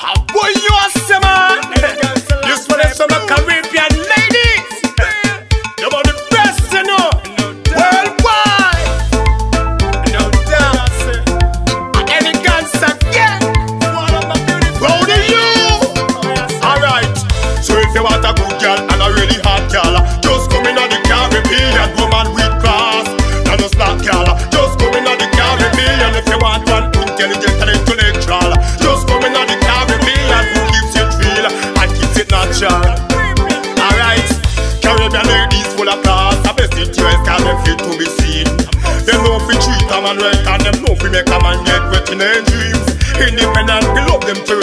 A boy best it cause them to be seen. Know fi treat a man right And them know fi make a man get wet in their dreams Independent, we love them to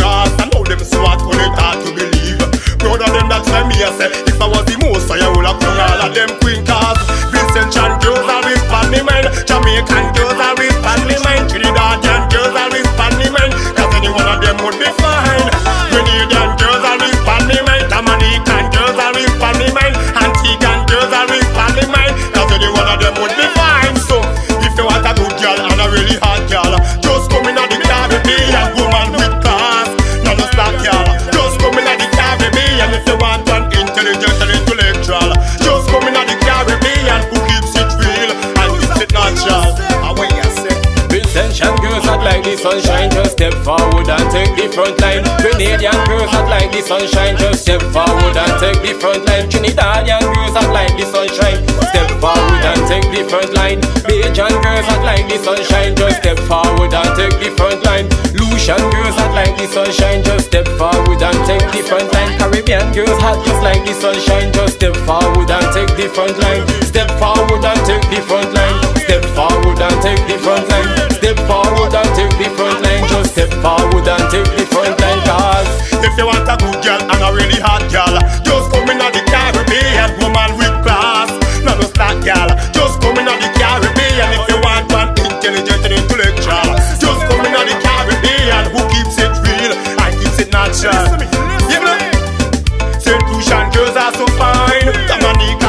the sunshine Just step forward and take the front line. Grenadian girls that like the sunshine Just step forward and take the front line. Trinidadian girls that like the sunshine Step forward and take the front line. Bajan girls that like the sunshine Just step forward and take the front line. Lucian girls that like the sunshine Just step forward and take the front line. Caribbean girls hot just like the sunshine Just step forward and take the front line. Step forward and take the front line. Step forward and take the front line Step forward and take the front line. Just step forward and take the front line Cause If you want a good girl and a really hot girl Just come in at the Caribbean Woman with class. Not a slack girl Just come in at the Caribbean. If you want one intelligent and intellectual Just come in at the Caribbean. Who keeps it real? And keeps it natural. You know St. Lucian girls are so fine. Dominican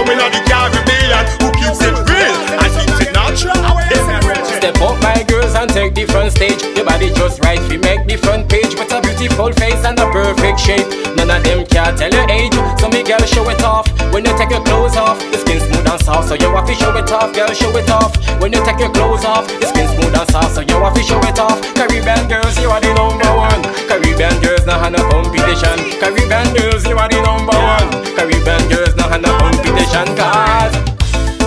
In at the Caribbean Who keeps it real? And keeps it natural. Step up my girls and take the front stage. Your body just right, we make the front page. With a beautiful face and a perfect shape. None of them can tell your age. So me girl show it off. When you take your clothes off The skin smooth and soft. So you have to show it off, girl show it off. When you take your clothes off The skin smooth and soft. So you have to show it off Caribbean girls, not have no competition Cause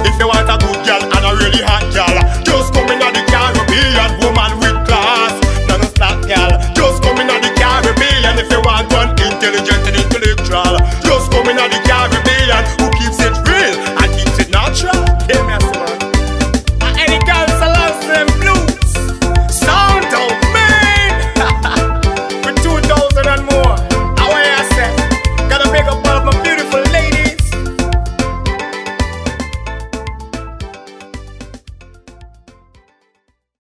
If you want a good girl and a really hot girl